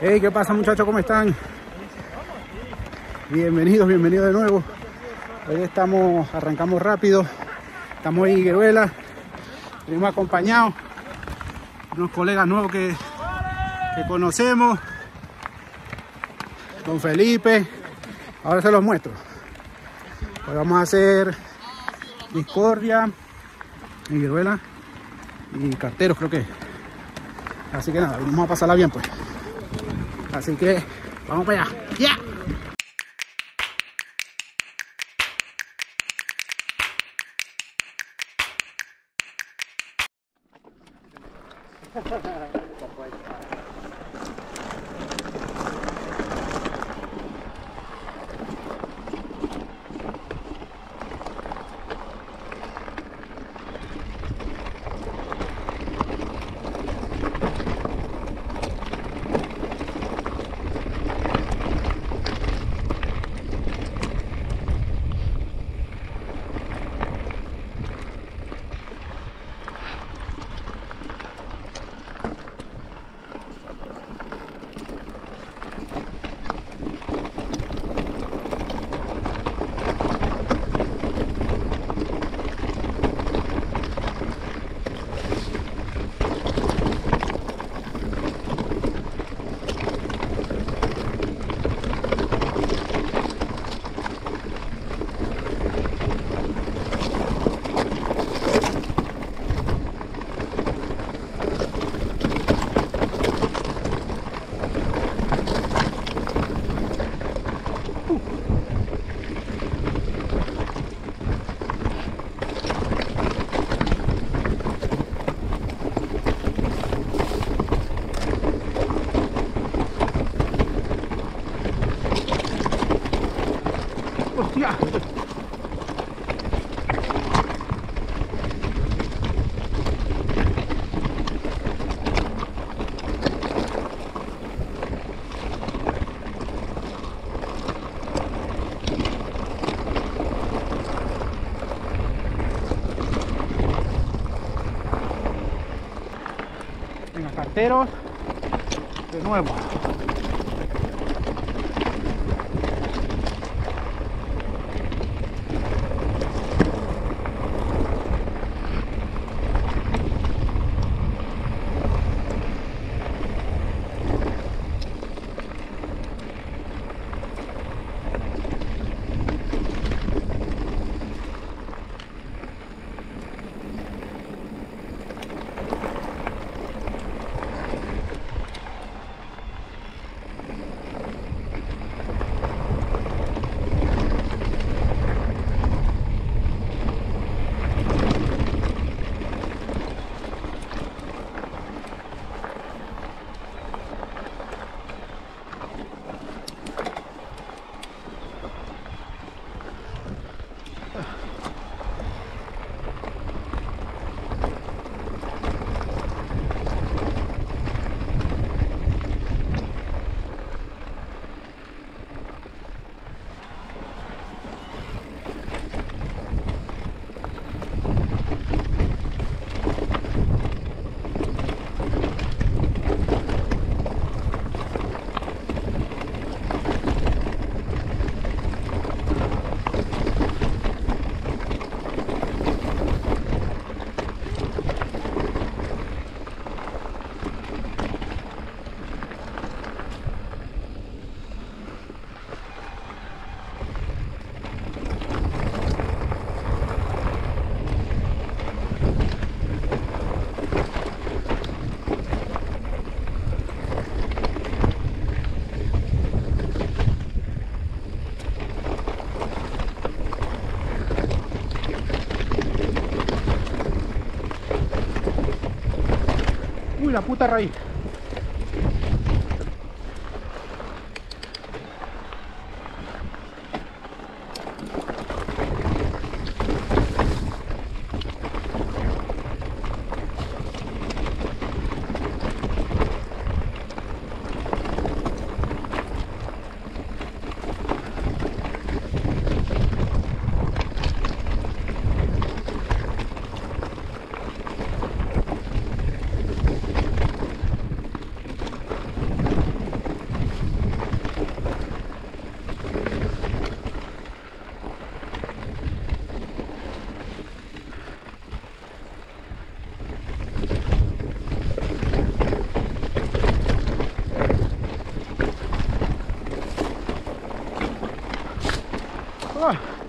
Hey, ¿qué pasa muchachos? ¿Cómo están? Bienvenidos, bienvenidos de nuevo. Hoy estamos, arrancamos rápido. Estamos en Higueruela. Venimos acompañados. Unos colegas nuevos que, conocemos. Don Felipe. Ahora se los muestro. Hoy vamos a hacer Discordia, Higueruela y Carteros creo que. Así que nada, vamos a pasarla bien pues. Así que vamos para allá. ¡Ya! Carteros. De nuevo. Uy, la puta raíz. Ah.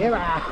Lleva.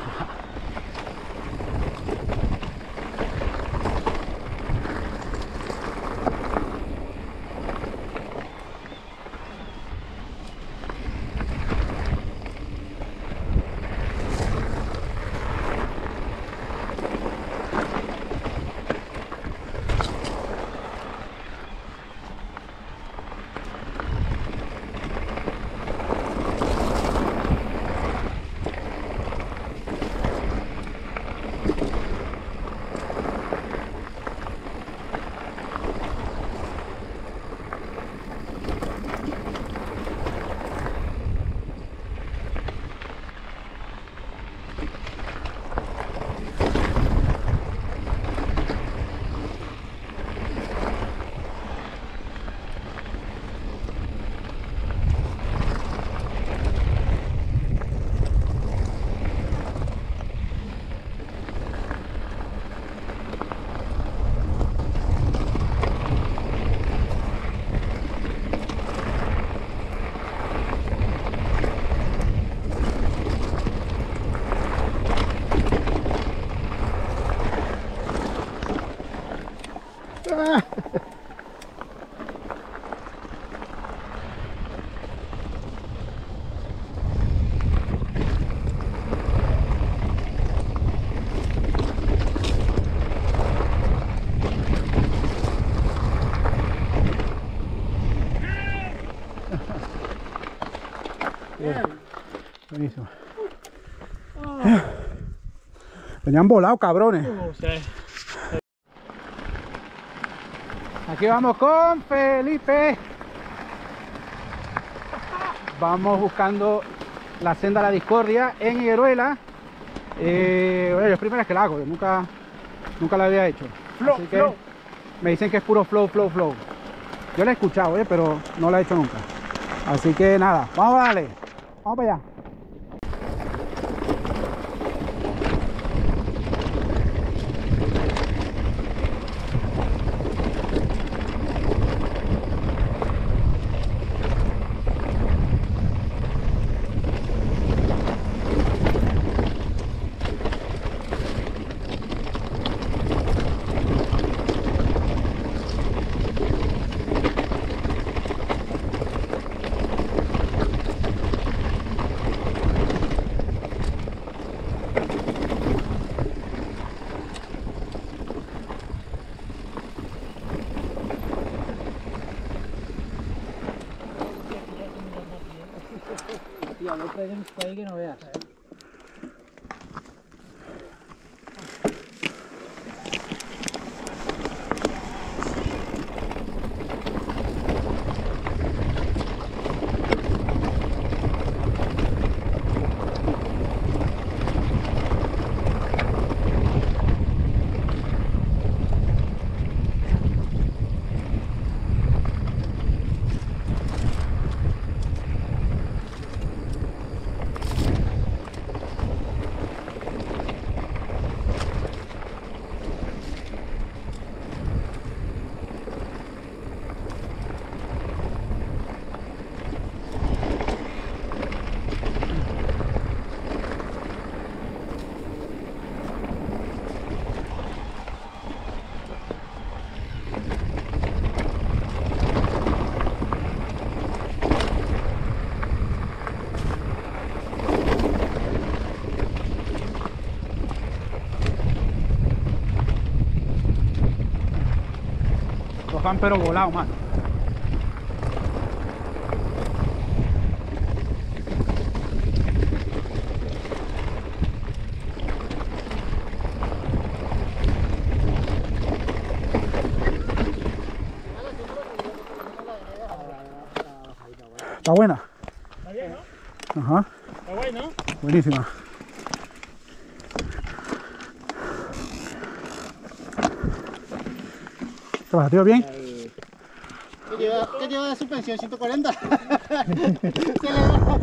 Buenísimo. Venían volados, cabrones. Aquí vamos con Felipe. Vamos buscando la senda de la discordia en Higueruela. Eh, bueno, es primera vez que la hago, yo nunca, nunca la había hecho. Flow, Así que flow. me dicen que es puro flow, flow, flow. Yo la he escuchado, eh, pero no la he hecho nunca. Así que nada, vamos a darle. Vamos para allá. Tío, no peguen ahí que no veas. Van pero volados, mano. Está buena. Está bien, ¿no? Ajá. Está ¿no? Buenísima. ¿Te vas, tío? ¿Bien? ¿Qué lleva, ¿Qué lleva de suspensión? ¿140? se le da-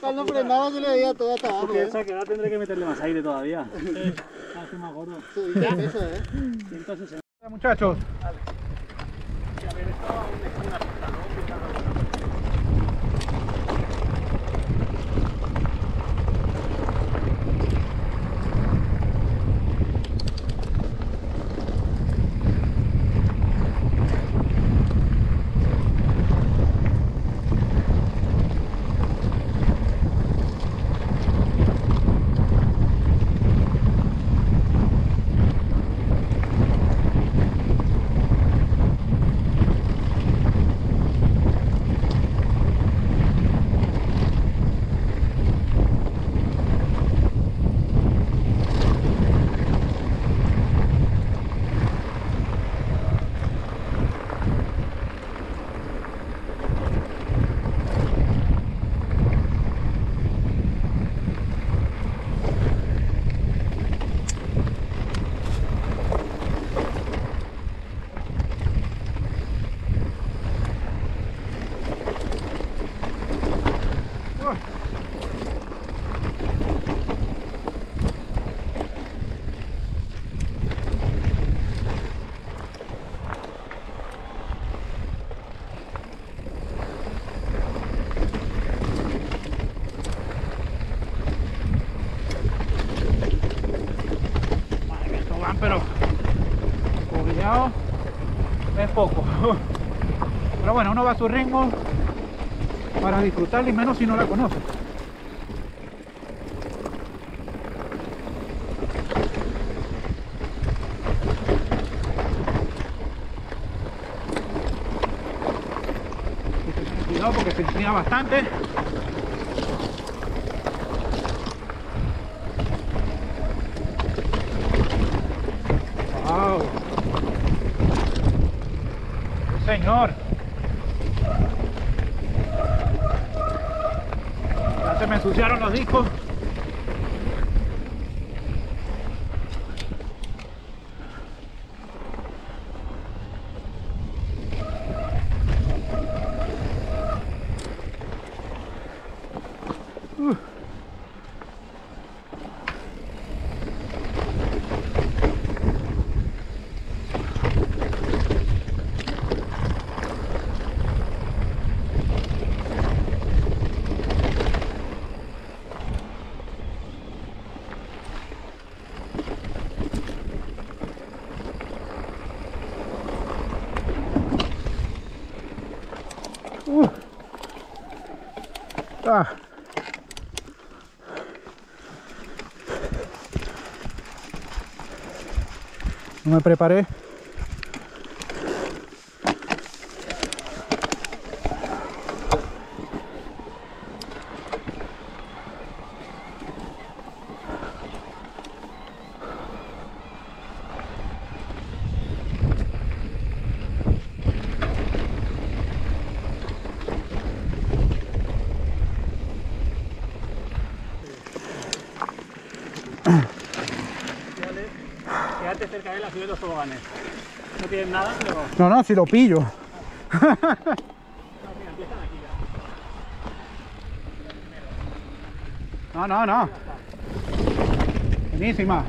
cuando frenaba se le veía todo hasta abajo. ¿eh? Piensa que ahora tendré que meterle más aire todavía. Sí. Hace más gordo. El peso, ¿eh? 160. Muchachos. Estos van pero cuidado es poco. Pero bueno, uno va su ritmo para disfrutarla y menos si no la conoce. Cuidado porque se inclina bastante. Enrico Ah. No me preparé. Quédate cerca de la ciudad de los toboganes. No tienen nada, pero. No, no, si lo pillo. No, no, no. Buenísima.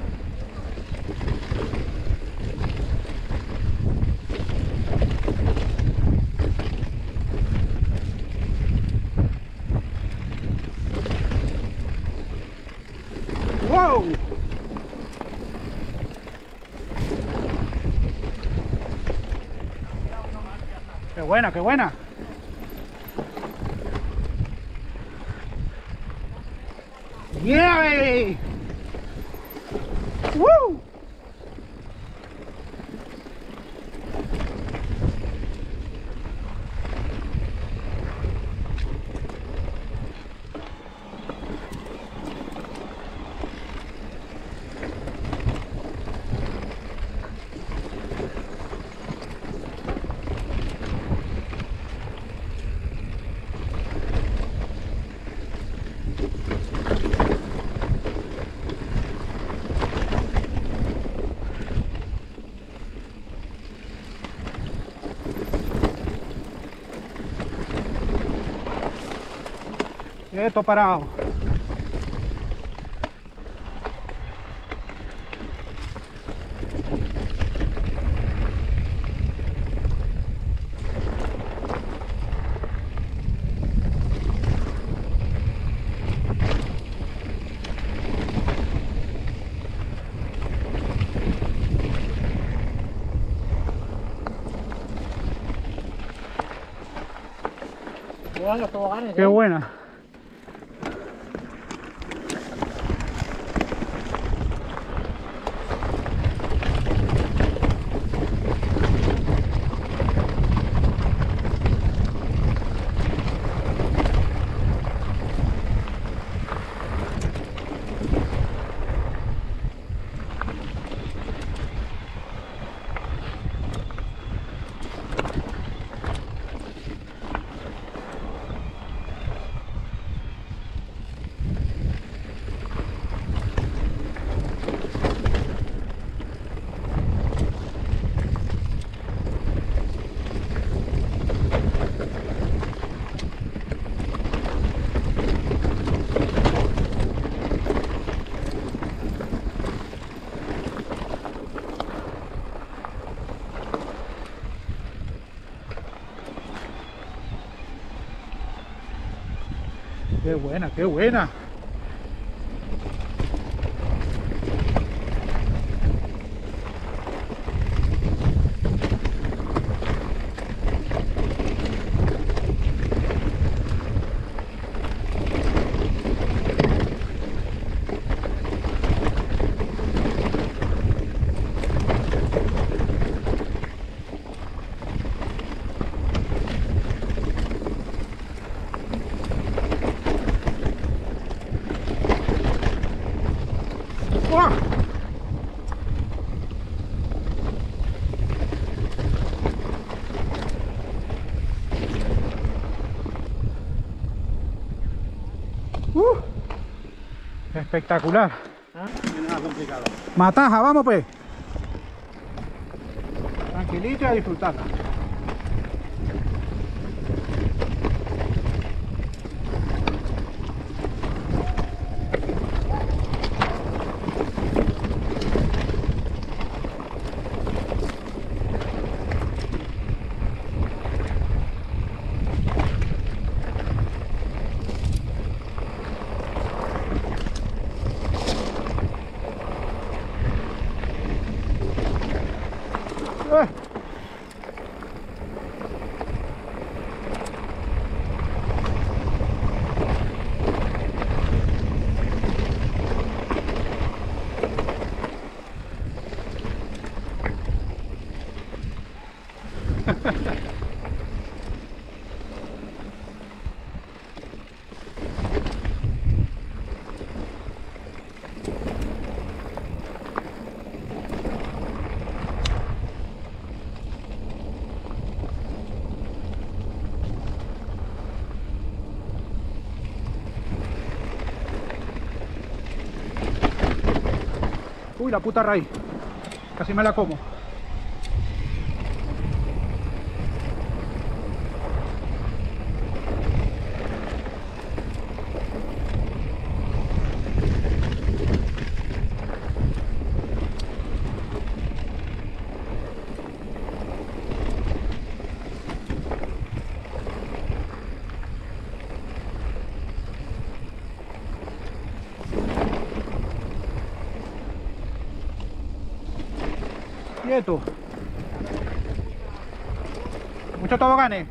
¡Wow! ¡Qué buena, qué buena! Yeah, baby! Woo! Quieto parado. Qué ¿eh? buena. Buena, qué buena. Espectacular. Complicado. Mataja, vamos pues. Tranquilito y a disfrutarla. Eh. Uy, la puta raíz. Casi me la como. Quieto. Muchos toboganes.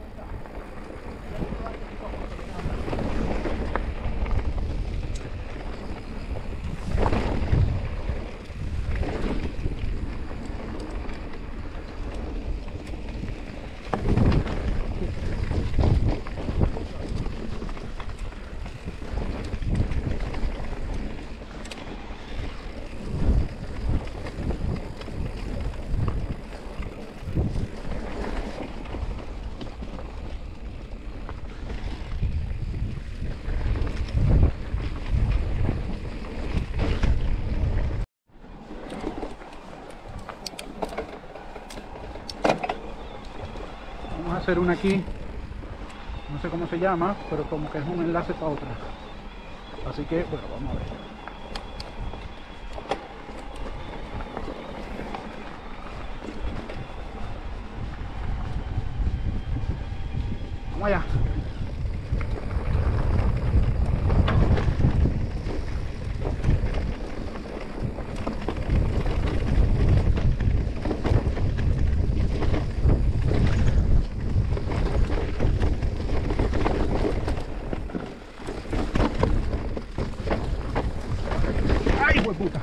Vamos a hacer una aquí. No sé cómo se llama, pero como que es un enlace para otra. Así que, bueno, vamos a ver. Vamos allá. ¡Ay, hijo de puta!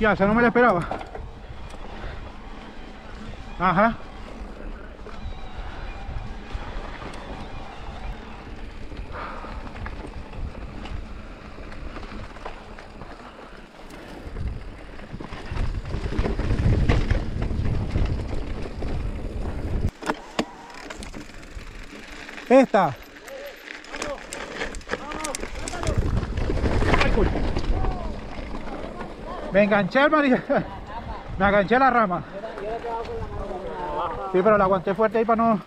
Ya, esa no me la esperaba. Ajá. Esta. Ay, coño. Me enganché mari- Me enganché la rama. Sí, pero la aguanté fuerte ahí para no.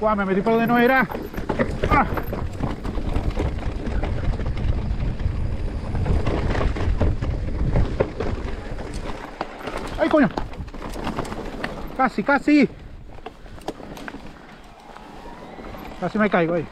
Guau, me metí por donde no era. Ah. Coño! Casi, casi. Casi me caigo ahí.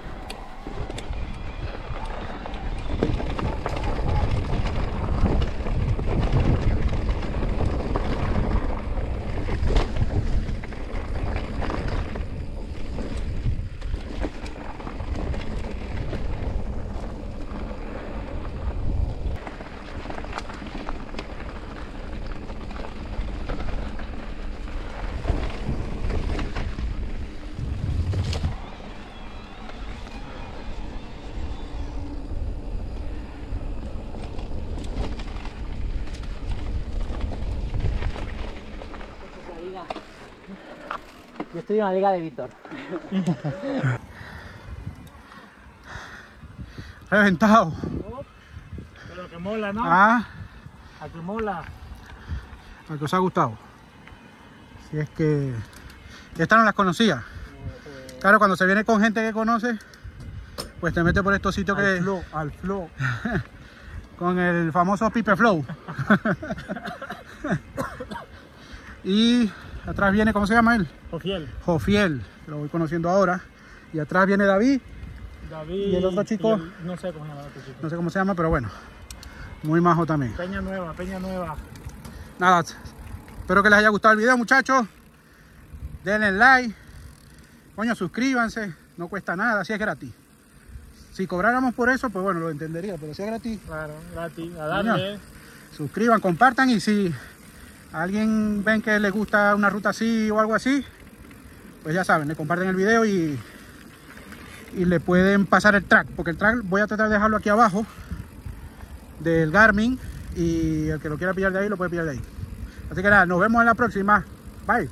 Estoy en la liga de Víctor. Reventado. Pero que mola, ¿no? Ah, A que mola. a que os ha gustado. Si es que esta no las conocía. Claro, cuando se viene con gente que conoce, pues te mete por estos sitios Al que flow, al flow. con el famoso Pipe Flow. y atrás viene, ¿cómo se llama él? Jofiel, Jofiel, que lo voy conociendo ahora. Y atrás viene David, David. ¿Y el otro chico? el- no sé cómo se llama el otro chico. no sé cómo se llama, pero bueno, muy majo también. Peña Nueva, Peña Nueva. Nada, espero que les haya gustado el video, muchachos. Denle like, coño, suscríbanse, no cuesta nada, si es gratis. Si cobráramos por eso, pues bueno, lo entendería, pero si es gratis, Claro, gratis. A darle. suscriban, compartan y si alguien ven que les gusta una ruta así o algo así, pues ya saben, le comparten el video y, y le pueden pasar el track, porque el track voy a tratar de dejarlo aquí abajo del Garmin y el que lo quiera pillar de ahí lo puede pillar de ahí. Así que nada, nos vemos en la próxima. Bye.